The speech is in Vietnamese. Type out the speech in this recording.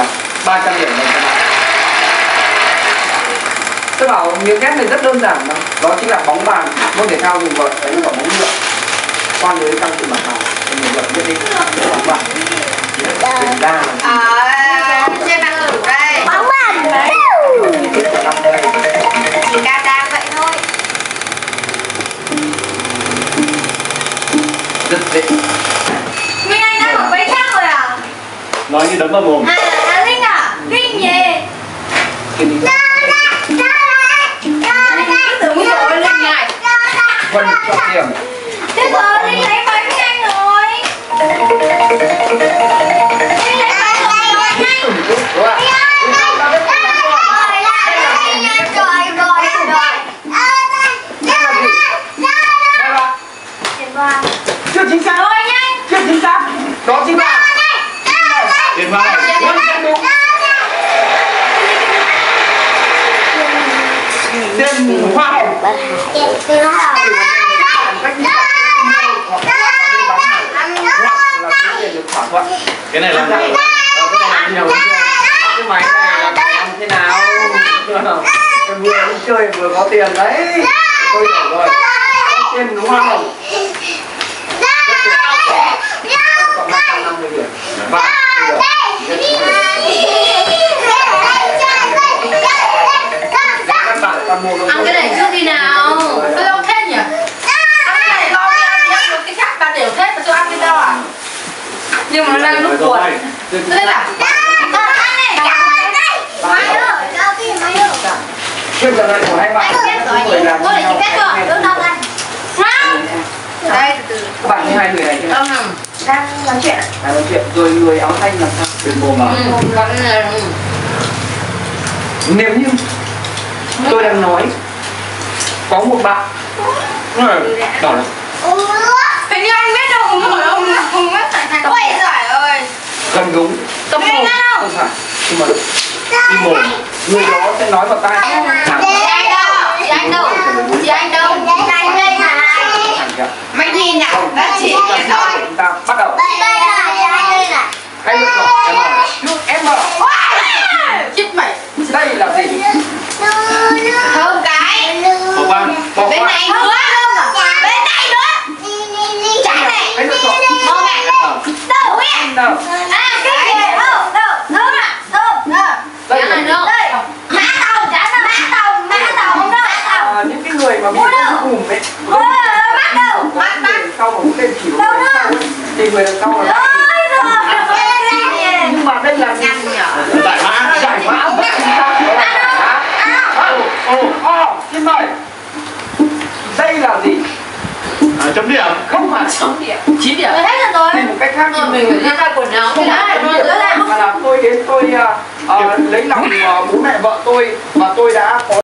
là 300 điểm dành cho bạn tôi bảo miếng ghép này rất đơn giản mà. Đó chính là bóng bàn. Môn thể thao dùng vợt đánh vào bóng nhựa qua lưới tăng sự mặt vào mình vợt nhất định bóng bàn. Ờ, trên đây. Bóng bàn. Đây Chỉ ca đa vậy thôi. Rất dễ. Minh Anh đã học mấy khác rồi à? nói như đấm vào mồm. À, Vân cho điểm Thế giờ Linh lấy bánh Minh Anh rồi Linh lấy bánh rồi ạ? Đây là chưa chính xác Rồi nhanh chưa chính xác đó chính là tiền vào Vân sẽ đúng tiền hoa hồng cách như hoặc là số tiền được thỏa thuận cái này là Ờ, cái này làm nhiều cái máy này là làm thế nào vừa đi chơi vừa có tiền đấy tôi hiểu rồi đúng hoa hồng cộng 250 điểm và bây giờ các bạn toàn một ăn cái này trước đi nào tôi đâu thế nhỉ ăn cái này lo đi ăn đi ăn một cái khác ta đều thế mà tôi ăn cái đâu à nhưng mà đang lúc buồn thế là Trước giờ này của hai bạn những người làm với nhau Đây từ từ các bạn thấy hai người này chưa? không Đang nói chuyện Đang nói chuyện rồi người áo xanh làm sao tiền mồm mà ừ nếu như tôi đang nói có một bạn Ừ, bảo là hình như anh biết đâu không phải ông không biết tại sao Ôi giời ơi gần đúng tâm hồn không phải nhưng mà đi mồm người đó sẽ nói vào tai thẳng đâu? Chị đâu? Chị anh đâu? Chị anh đây này thẳng kìa. Mày nhìn nào Không, Đã chỉ chúng ta cái sẽ- thôi chúng ta bắt đầu hãy lựa chọn em mở trước em mở chết mày đây là gì Thơm cái bỏ qua bỏ Bên qua này nữa Bên này nữa Trái này hãy lựa chọn Màu này em mở Đâu ấy em mở À cái gì Đâu Đâu Thơm à Thơm Ờ. đây Cái này là nữa Đây Mã tàu Trái là mã tàu Mã tàu không đâu Mã tàu à, những cái người mà bị Mua đâu? cái cùm ấy Ôi Mắt đâu có Mắt người mắt đằng sau mà cũng tên chịu Đâu đằng nữa? sau ấy, thì sau là Ôi rồi nhưng mà đây là giải mã giải mã xin mời đây là gì? À, chấm điểm. Không phải. Chín điểm. Chín điểm. Rồi hết rồi. Thì một cách khác rồi mình phải ra quần áo. Không phải. Chấm rồi điểm mà là tôi đến tôi à, à, lấy lòng à, bố mẹ vợ tôi và tôi đã có